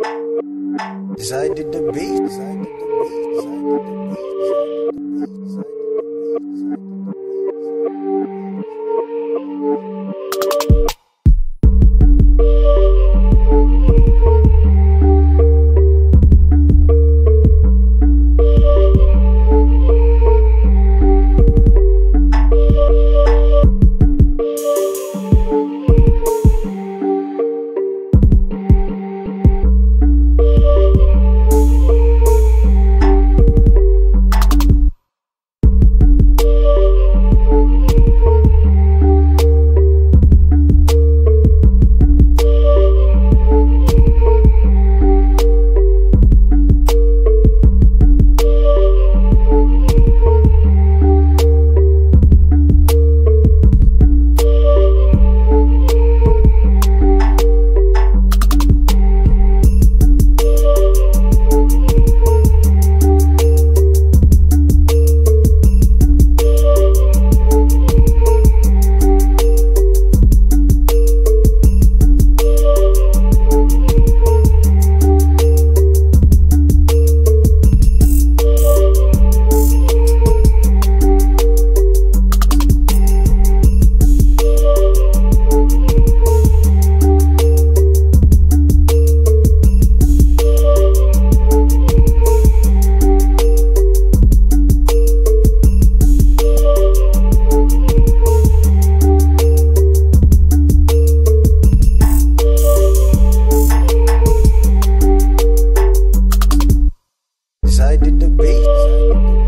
Decided the beat. Decided the beat. Decided the beat. I did the beat.